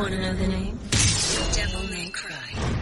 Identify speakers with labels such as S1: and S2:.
S1: Want to know the name? Devil May Cry.